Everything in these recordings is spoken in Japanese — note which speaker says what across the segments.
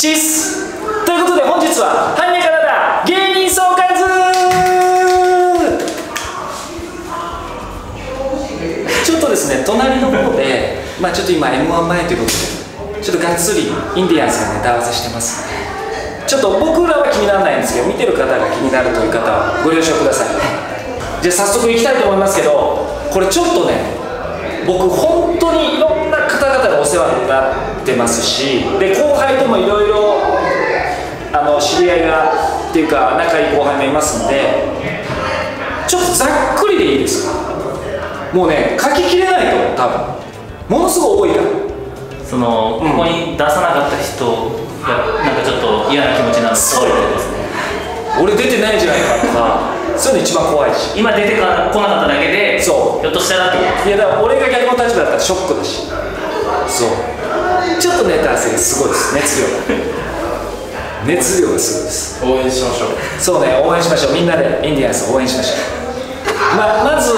Speaker 1: チス。ということで本日は般若からだ芸人相関図ちょっとですね隣の方でまあちょっと今 m 1前ということでちょっとがっつりインディアンスがネタ合わせしてます。ちょっと僕らは気にならないんですけど見てる方が気になるという方はご了承くださいじゃあ早速いきたいと思いますけどこれちょっとね僕本当にいろんな方々がお世話になってますしで後輩ともいろいろあの知り合いがっていうか仲いい後輩もいますんでちょっとざっくりでいいですか？もうね書ききれないと思う多分。ものすごい多いから。
Speaker 2: その、
Speaker 1: うん。
Speaker 2: ここに出さなかった人がなんかちょっと嫌な気持ちになる
Speaker 1: そう
Speaker 2: ですね。
Speaker 1: 俺出てないんじゃないかとかそういうの一番怖いし。
Speaker 2: 今出てこなかっただけで
Speaker 1: そう。
Speaker 2: ひょっとしたらって
Speaker 1: いやだから俺が逆の立場だったらショックだしそう。ちょっとネタ合わせがすごいです。熱量が。熱量がすごいです。
Speaker 3: 応援しましょう。
Speaker 1: そうね応援しましょう。みんなでインディアンスを応援しましょう。ままず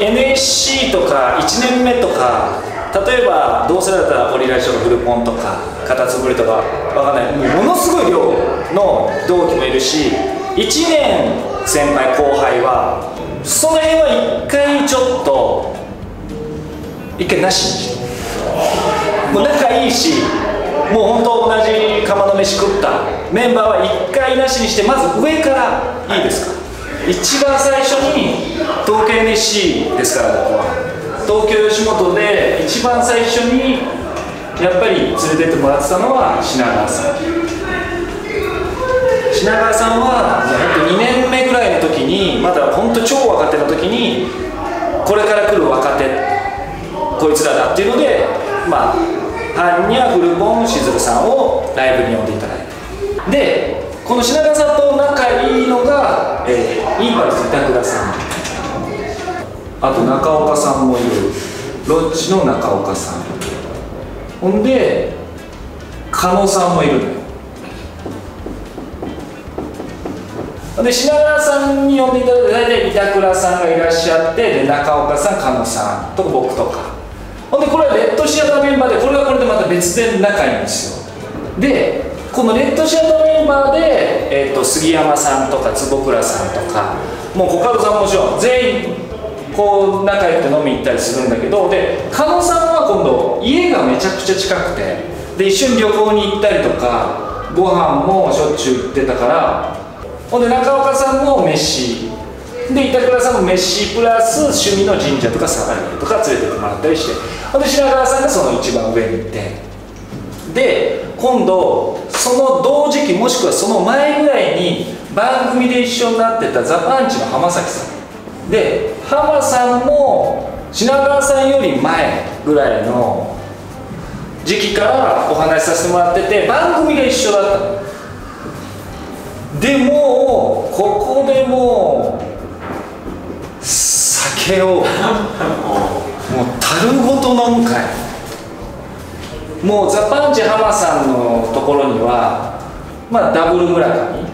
Speaker 1: NSC とか1年目とか例えばどうせだったらオリラジとかフルポンとかカタツムリとかわかんない。ものすごい量の同期もいるし1年先輩後輩はその辺は一回ちょっと一回なしにしてもう仲いいしもう本当同じ釜の飯食ったメンバーは一回なしにしてまず上からいいですか？一番最初に東京 NSC ですから僕は。東京吉本で一番最初にやっぱり連れてってもらってたのは品川さん。品川さんは本当2年目ぐらいの時にまだ本当超若手の時にこれから来る若手こいつらだっていうのでまあハンニャフルポンしずるさんをライブに呼んでいただいて。でこの品川さんと仲いいのが、えーインパルス板倉さん。あと中岡さんもいる。ロッチの中岡さん。ほんで加納さんもいるのよ。で品川さんに呼んでいただいて板倉さんがいらっしゃってで中岡さん加納さんと僕とか。ほんでこれはレッドシアターメンバーでこれはこれでまた別で仲いいんですよ。でこのレッドシアターメンバーで、えー、と杉山さんとか坪倉さんとかもうコカドさんももちろん全員こう仲良く飲み行ったりするんだけどで加納さんは今度家がめちゃくちゃ近くてで一緒に旅行に行ったりとかご飯もしょっちゅう行ってたからほんで中岡さんも飯で板倉さんも飯プラス趣味の神社とかサバイとか連れてってもらったりしてほんで品川さんがその一番上にいてで今度その同時期もしくはその前ぐらいに番組で一緒になってたザ・パンチの浜崎さん。で浜さんも品川さんより前ぐらいの時期からお話しさせてもらってて番組が一緒だった。でもここでもう酒をもう樽ごと飲む会もうザ・パンチ浜さんのところにはまあダブル村上。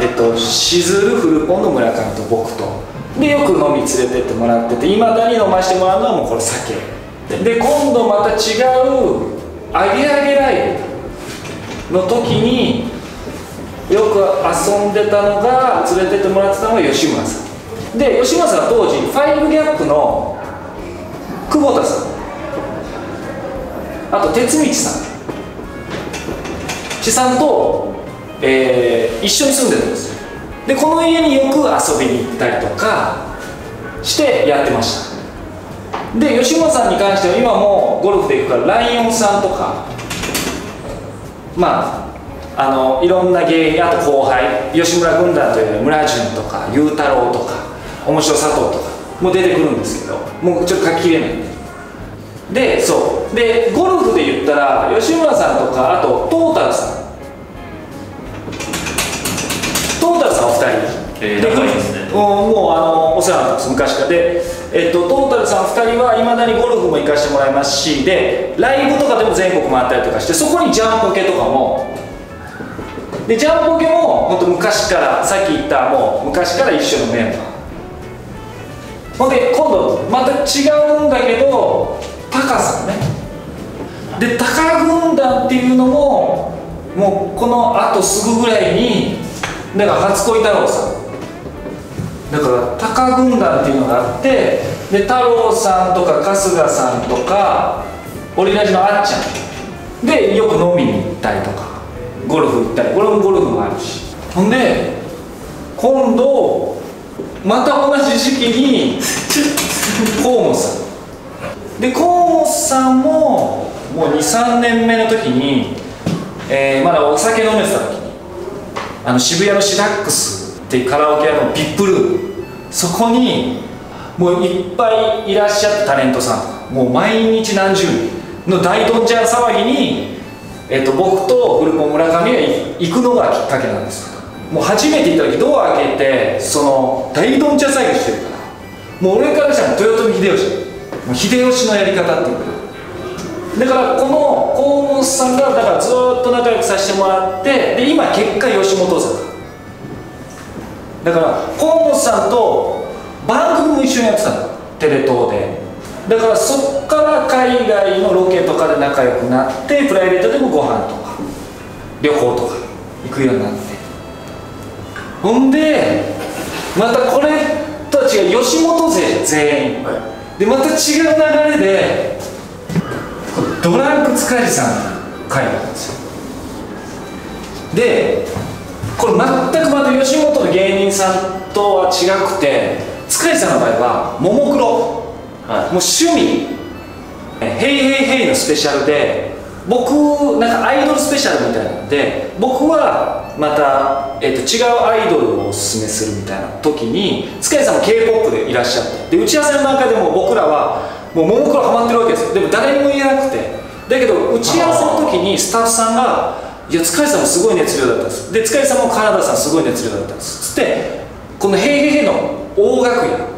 Speaker 1: えっとしずるフルポンの村上と僕と。でよく飲み連れてってもらってていまだに飲ましてもらうのはもうこれ酒。で今度また違うアゲアゲライブの時によく遊んでたのが連れてってもらってたのが吉村さん。で吉村さんは当時ファイブギャップの久保田さん。あと哲道さん。地さんと、えー一緒に住んでるんです。でこの家によく遊びに行ったりとかしてやってました。で吉村さんに関しては今もゴルフで行くからライオンさんとかまああのいろんな芸人あと後輩吉村軍団という村淳とか裕太郎とか面白佐藤とかも出てくるんですけどもうちょっと書ききれない。んででそう。でゴルフで言ったら吉村さんとかあとトータルさん。トータルさんお二人。
Speaker 2: えー仲いいですね。
Speaker 1: もうあのお世話になってます昔から。で、えっと、トータルさん2人はいまだにゴルフも行かせてもらいますしでライブとかでも全国回ったりとかしてそこにジャンポケとかも。でジャンポケも本当昔からさっき言ったもう昔から一緒のメンバーほんで今度また違うんだけどタカさね。でタカ軍団っていうのももうこのあとすぐぐらいにだから初恋太郎さん。だからタカ軍団っていうのがあってで太郎さんとか春日さんとかオリラジのあっちゃん。でよく飲みに行ったりとか。ゴルフ行ったり。これもゴルフもあるし。ほんで今度また同じ時期に河本さんで河本さんももう23年目の時に、えーまだお酒飲めてた時にあの渋谷のシダックスっていうカラオケ屋のビップルー。ムそこにもういっぱいいらっしゃったタレントさん。もう毎日何十人の大どんちゃん騒ぎに、えっと僕と古本村上が行くのがきっかけなんですもう初めて行った時ドア開けてその大どんちゃん騒ぎしてるから。もう俺からしたら豊臣秀吉。もう秀吉のやり方っていうかだからこの河本さんがだからずっと仲良くさせてもらってで今結果吉本さん。だから河本さんと番組も一緒にやってたの。テレ東で。だからそっから海外のロケとかで仲良くなってプライベートでもご飯とか旅行とか行くようになって。ほんでまたこれとは違う吉本勢全員。でまた違う流れでドランク塚地さん会なんですよ。でこれ全くまた吉本の芸人さんとは違くて塚地さんの場合はももクロ。
Speaker 2: は
Speaker 1: もう趣味「ヘイヘイヘイ」のスペシャルで僕なんかアイドルスペシャルみたいなので僕はまた、えっと違うアイドルをおすすめするみたいな時に塚地さんも k p o p でいらっしゃって。で打ち合わせの中でも僕らはもうももクロハマってるわけですよ。でも誰にも言えなくて。だけど打ち合わせの時にスタッフさんが「いや塚地さんもすごい熱量だったんです」で塚地さんも金田さんすごい熱量だったんです。つってこの「ヘイヘイヘイ」の大楽屋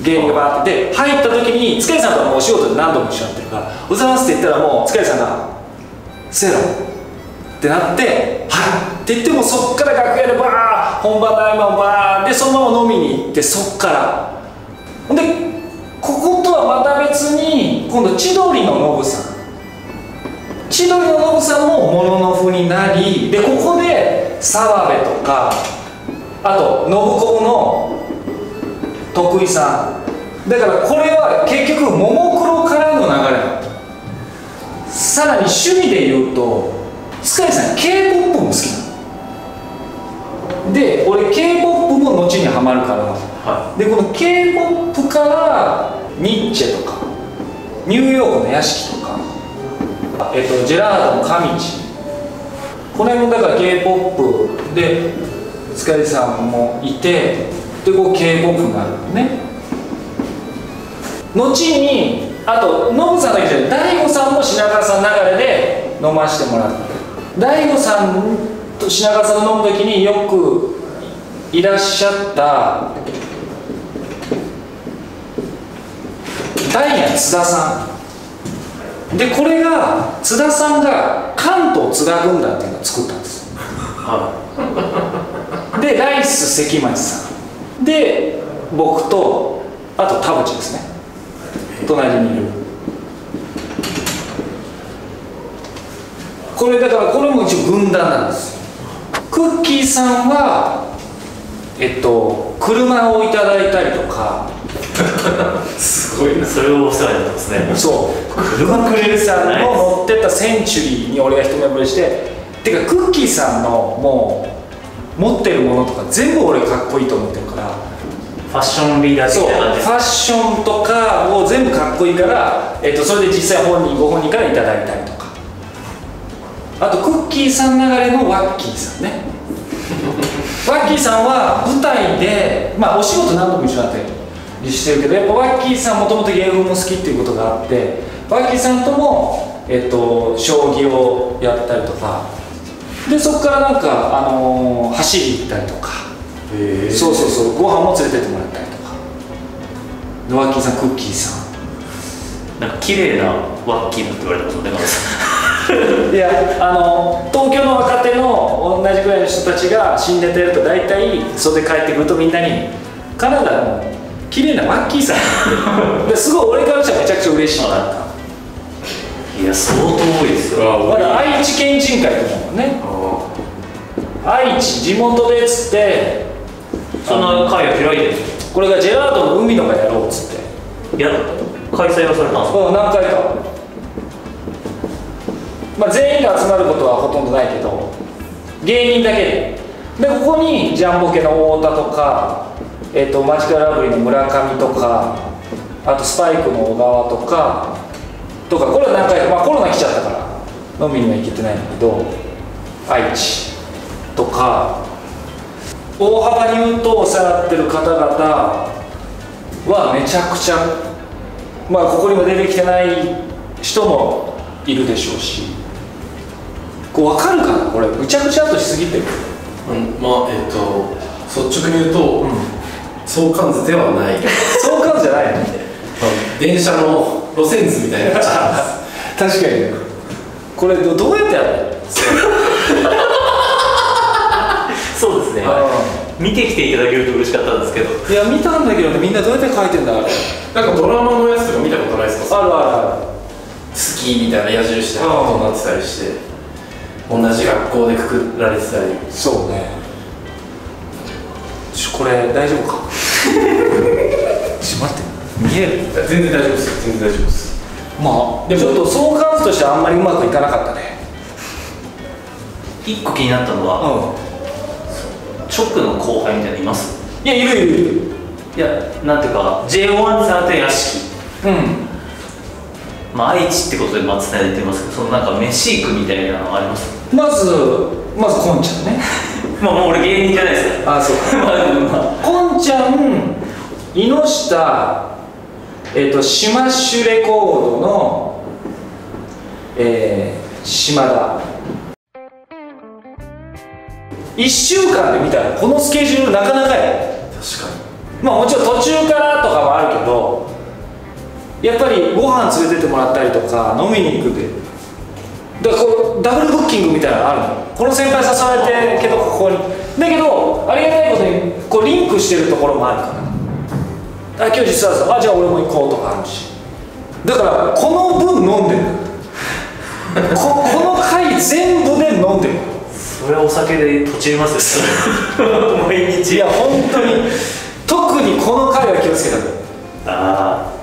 Speaker 1: 芸人がバーってで入った時に塚地さんとはもうお仕事で何度も一緒になってるから「おざます」って言ったらもう塚地さんが「せやろ」ってなって「はい」って言ってもそっから楽屋でバー本番の合間もバーでそのまま飲みに行ってそっから。ほんでこことはまた別に今度千鳥のノブさん。千鳥のノブさんももののふになりでここで澤部とかあと信子の徳井さん。だからこれは結局ももクロからの流れさらに趣味で言うと k p o p も好きなの。で俺 k p o p も後にはまるから。
Speaker 2: は
Speaker 1: でこの k p o p からニッチェとかニューヨークの屋敷とか、えっと、ジェラードの神地。この辺もだから k p o p で塚地さんもいてでこう k p o p になるのね。後にあとノブさんだけじゃない。大悟さんも品川さん流れで飲ましてもらって大悟さんと品川さんと飲む時によくいらっしゃった。ダイヤ津田さん。でこれが津田さんが関東津田軍団っていうのを作ったんです。
Speaker 2: は
Speaker 1: でライス関町さん。で僕とあと田淵ですね。隣にいるこれだからこれも一応軍団なんです。クッキーさんはえっと車をいただいたりとか。
Speaker 2: すごいな。それをお世話になってますね。
Speaker 1: そう。車くれるさんの乗ってたセンチュリーに俺が一目惚れしててかクッキーさんのもう持ってるものとか全部俺かっこいいと思ってるから。
Speaker 2: ファッションリーダー的な感じです
Speaker 1: ァッションとかもう全部かっこいいから、えっと、それで実際本人ご本人からいただいたりとかあとクッキーさん流れのワッキーさんね。ワッキーさんは舞台でまあお仕事何度も一緒になってりしてるけどやっぱワッキーさんもともと芸風も好きっていうことがあってワッキーさんとも、えっと、将棋をやったりとか。でそこからなんか、あのー走り行ったりとか。
Speaker 2: へ
Speaker 1: そうそうそう。ご飯も連れてってもらったりとか。でワッキーさんクッキーさ
Speaker 2: なんか綺麗なワッキーだって言われたことね
Speaker 1: いやあの東京の若手の同じぐらいの人たちが新ネタやると大体袖帰ってくるとみんなに「カナダの綺麗なワッキーさん」ですごい俺からしたらめちゃくちゃ嬉しいな。んか
Speaker 2: いや相当多いですよ。
Speaker 1: まだ愛知県人会とかもんね愛知地元でっつって。
Speaker 2: その会を開いてる？
Speaker 1: これがジェラードの海のがやろうっつって。
Speaker 2: いや開催はされたんですか？
Speaker 1: うん何回かまあ全員が集まることはほとんどないけど芸人だけで。でここにジャンボ家の太田とか、えー、とマジカルラブリーの村上とかあとスパイクの小川とかとかこれは何回、まあ、コロナ来ちゃったから飲みには行けてないんだけど愛知とか大幅に言うとお世話になってる方々はめちゃくちゃまあここにも出てきてない人もいるでしょうしこう分かるかな？これぐちゃぐちゃっとしすぎてる。
Speaker 3: うんまあえっと率直に言うと、相関図ではない。
Speaker 1: 相関じゃない。の
Speaker 3: 電車の路線図みたいにな
Speaker 1: 確かに。これどどうやってやる
Speaker 2: そう。ですね。見てきていただけると嬉しかったんですけど。
Speaker 1: いや見たんだけどねみんなどうやって書いてんだ
Speaker 3: なんかドラマのやつとか見たことないですか？
Speaker 1: あるあ
Speaker 3: スキーみたいな矢印で
Speaker 1: うん
Speaker 3: ハー。トになってたりして同じ学校でくくられてたり。
Speaker 1: るそうね。ちょこれ大丈夫か？ちょ待って見える。
Speaker 3: 全然大丈夫です。よ全然大丈夫です。
Speaker 1: まあでもちょっと相関図としてあんまりうまくいかなかったね。
Speaker 2: 一個気になったのは
Speaker 1: う
Speaker 2: 直の後輩みたいなのいます？
Speaker 1: んいやいるいるいる。
Speaker 2: いやなんていうか J1 さんと屋敷。
Speaker 1: うん。
Speaker 2: まあ愛知ってことでまあ伝えてますけどそのなんか飯行くみたいなのあります？
Speaker 1: まずまずこんちゃんね。
Speaker 2: まあもう俺芸人じゃないです。か
Speaker 1: あそうか。
Speaker 2: まあまあ
Speaker 1: こんちゃん井下えっ、とシマッシュレコードのえー、島田。1週間で見たらこのスケジュールなかなかや。
Speaker 3: 確か
Speaker 1: まあもちろん途中からとかもあるけどやっぱりご飯連れてってもらったりとか飲みに行くでだからこうダブルブッキングみたいなのあるの。この先輩誘われてけどここに。だけどありがたいことにこうリンクしてるところもあるから。あ今日実はさあじゃあ俺も行こうとかあるし。だからこの分飲んでる。ここの回全部で飲んでる。
Speaker 2: それはお酒で途中ますよ 毎日。
Speaker 1: いや本当に。特にこの回は気をつけたで
Speaker 2: ああ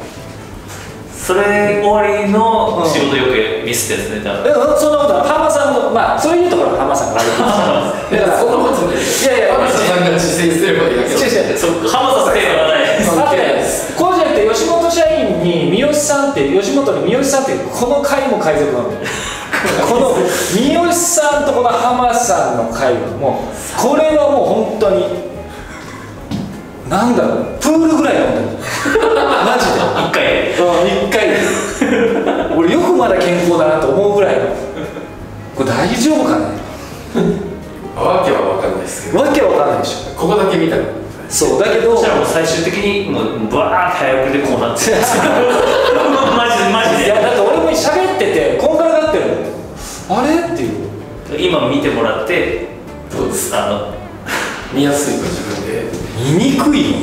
Speaker 2: それ終わりの仕事よくミスってやつね多分
Speaker 1: えそんなことない浜さんのまあそういうところは浜さんが悪いですだから
Speaker 3: そんなことない
Speaker 1: いやいや。
Speaker 3: 山下さんが実践すればいいだけ
Speaker 1: 違う
Speaker 2: 浜田さんテーマがない
Speaker 1: あってこうじゃなくて吉本社員に三好さんって吉本に三好さんってこの回も海賊なの この三好さんとこの浜さんの回はもうこれはもう本当になんだろうプールぐらい飲ん。でるマジで。
Speaker 2: 一回。で
Speaker 1: 回。で俺よくまだ健康だなと思うぐらい。これ大丈夫かね？
Speaker 3: わけは分かんないですけど。
Speaker 1: わけわかんないでしょ。
Speaker 3: ここだけ見たら
Speaker 1: そうだけど。
Speaker 2: そしたらもう最終的にもうバーって早送りでこうなって。マジでマジ
Speaker 1: い
Speaker 2: で
Speaker 1: やだって俺も喋っててこんがらがってる。のあれ？っていう。
Speaker 2: 今見てもらって
Speaker 3: そうです？
Speaker 2: あの。
Speaker 3: 見やすいと自分で
Speaker 1: 見にくい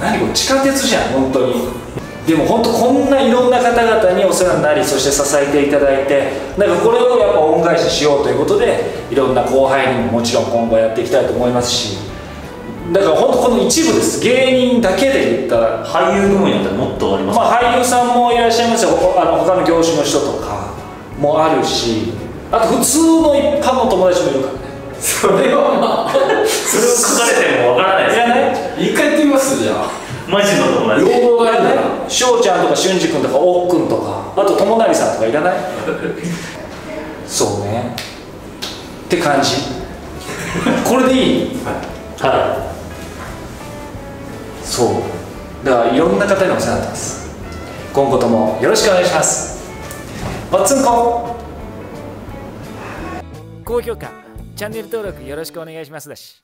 Speaker 1: 何これ地下鉄じゃん本当に。でも本当こんないろんな方々にお世話になりそして支えていただいてなんかこれをやっぱ恩返ししようということでいろんな後輩にももちろん今後やっていきたいと思いますしだから本当この一部です。芸人だけで言ったら
Speaker 2: 俳優部門になったらもっとあります。
Speaker 1: まあ、俳優さんもいらっしゃいますよ。あの他の業種の人とかもあるしあと普通の一般の友達もいるからね。
Speaker 3: それはまあ
Speaker 2: それを書かれてもわからないです。
Speaker 1: いらない
Speaker 3: 一回やってみますじゃあ。
Speaker 2: マジの友達。
Speaker 3: 要望があるなら。
Speaker 1: 翔ちゃんとか俊二君とかおっくんとかあと友成さんとかいらない？そうね。って感じ。これでいい？
Speaker 2: は
Speaker 1: そう。だからいろんな方にお世話になってます。今後ともよろしくお願いします。おっつんこ
Speaker 4: 高評価チャンネル登録よろしくお願いします。だし。